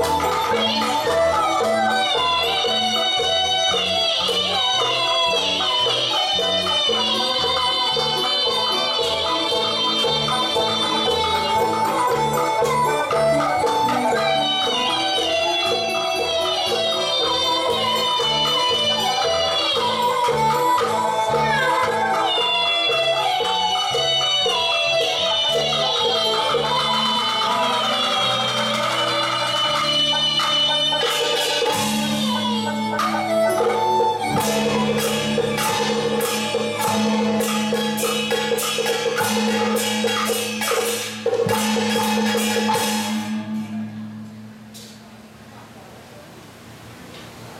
不归。